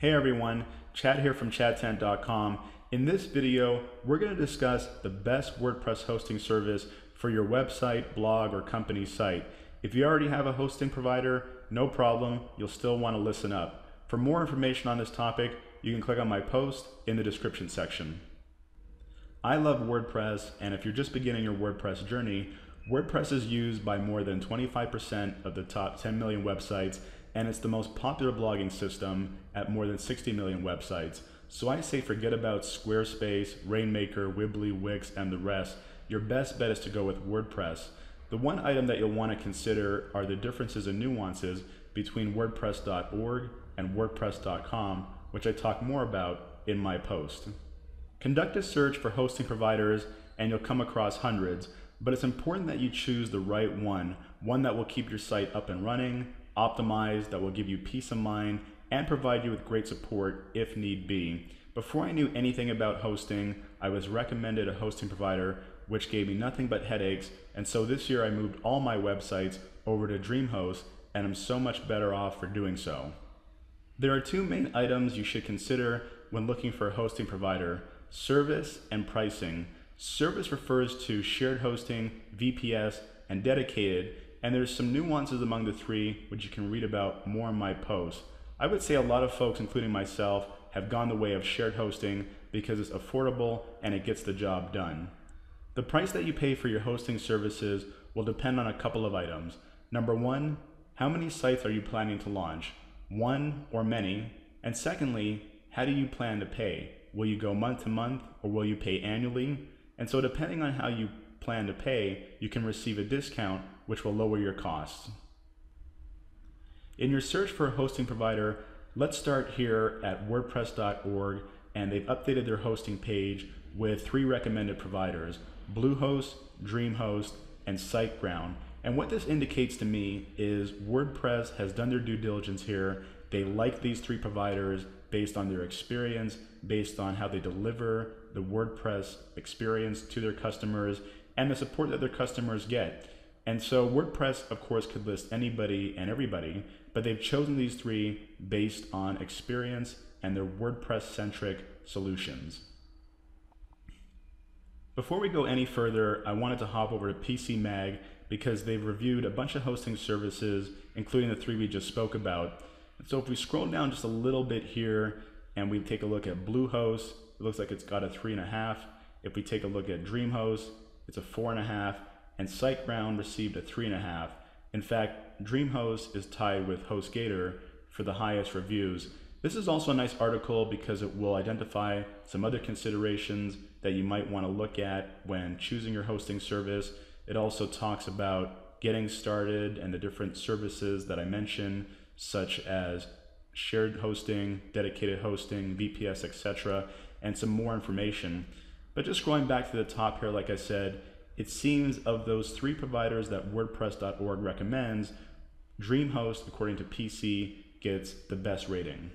Hey everyone, Chad here from chadtent.com. In this video, we're going to discuss the best WordPress hosting service for your website, blog, or company site. If you already have a hosting provider, no problem, you'll still want to listen up. For more information on this topic, you can click on my post in the description section. I love WordPress, and if you're just beginning your WordPress journey, WordPress is used by more than 25% of the top 10 million websites, and it's the most popular blogging system at more than 60 million websites. So I say forget about Squarespace, Rainmaker, Weebly, Wix, and the rest. Your best bet is to go with WordPress. The one item that you'll want to consider are the differences and nuances between WordPress.org and WordPress.com, which I talk more about in my post. Conduct a search for hosting providers and you'll come across hundreds, but it's important that you choose the right one, one that will keep your site up and running, optimized, that will give you peace of mind, and provide you with great support if need be. Before I knew anything about hosting, I was recommended a hosting provider which gave me nothing but headaches, and so this year I moved all my websites over to DreamHost, and I'm so much better off for doing so. There are two main items you should consider when looking for a hosting provider service and pricing. Service refers to shared hosting, VPS, and dedicated, and there's some nuances among the three which you can read about more in my post. I would say a lot of folks, including myself, have gone the way of shared hosting because it's affordable and it gets the job done. The price that you pay for your hosting services will depend on a couple of items. Number one, how many sites are you planning to launch? One or many? And secondly, how do you plan to pay? Will you go month to month or will you pay annually? And so, depending on how you plan to pay, you can receive a discount which will lower your costs. In your search for a hosting provider, let's start here at WordPress.org, and they've updated their hosting page with three recommended providers Bluehost, DreamHost, and SiteGround. And what this indicates to me is WordPress has done their due diligence here. They like these three providers based on their experience, based on how they deliver the WordPress experience to their customers, and the support that their customers get. And so WordPress, of course, could list anybody and everybody, but they've chosen these three based on experience and their WordPress centric solutions. Before we go any further, I wanted to hop over to PC Mag because they've reviewed a bunch of hosting services, including the three we just spoke about. And so if we scroll down just a little bit here and we take a look at Bluehost, it looks like it's got a three and a half. If we take a look at DreamHost, it's a four and a half, and SiteGround received a three and a half. In fact, DreamHost is tied with HostGator for the highest reviews. This is also a nice article because it will identify some other considerations that you might want to look at when choosing your hosting service. It also talks about getting started and the different services that I mentioned, such as shared hosting, dedicated hosting, VPS, etc., and some more information. But just scrolling back to the top here, like I said, it seems of those three providers that WordPress.org recommends, DreamHost, according to PC, gets the best rating.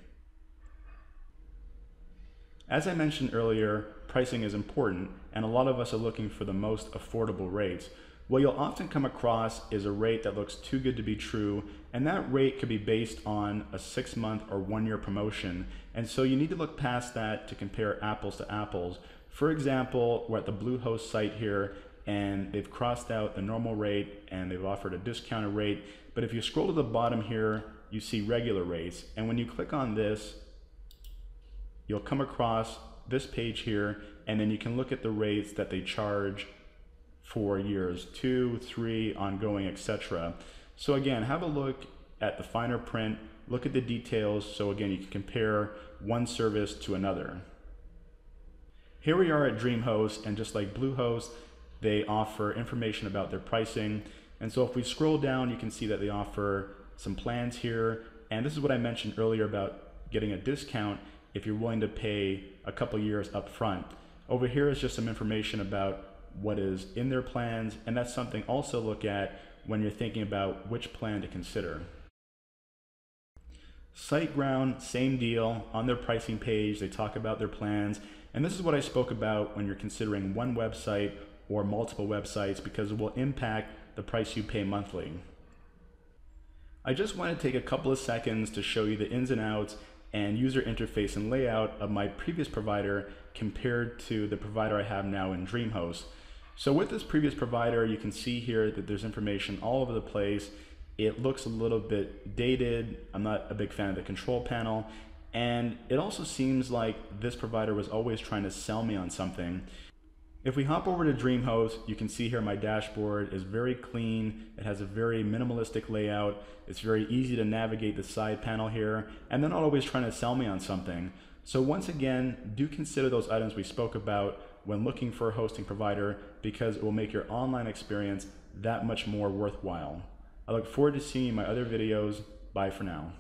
As I mentioned earlier, pricing is important, and a lot of us are looking for the most affordable rates. What you'll often come across is a rate that looks too good to be true, and that rate could be based on a six month or one year promotion. And so you need to look past that to compare apples to apples. For example, we're at the Bluehost site here, and they've crossed out the normal rate and they've offered a discounted rate. But if you scroll to the bottom here, you see regular rates. And when you click on this, you'll come across this page here, and then you can look at the rates that they charge for years two, three, ongoing, etc. So again, have a look at the finer print, look at the details, so again, you can compare one service to another. Here we are at DreamHost, and just like Bluehost, they offer information about their pricing. And so if we scroll down, you can see that they offer some plans here. And this is what I mentioned earlier about getting a discount if you're willing to pay a couple years up front. Over here is just some information about what is in their plans, and that's something also look at when you're thinking about which plan to consider. SiteGround, same deal. On their pricing page, they talk about their plans. And this is what I spoke about when you're considering one website or multiple websites because it will impact the price you pay monthly. I just want to take a couple of seconds to show you the ins and outs and user interface and layout of my previous provider compared to the provider I have now in DreamHost. So with this previous provider, you can see here that there's information all over the place. It looks a little bit dated. I'm not a big fan of the control panel. And it also seems like this provider was always trying to sell me on something. If we hop over to DreamHost, you can see here my dashboard is very clean. It has a very minimalistic layout. It's very easy to navigate the side panel here, and they're not always trying to sell me on something. So once again, do consider those items we spoke about when looking for a hosting provider because it will make your online experience that much more worthwhile. I look forward to seeing my other videos. Bye for now.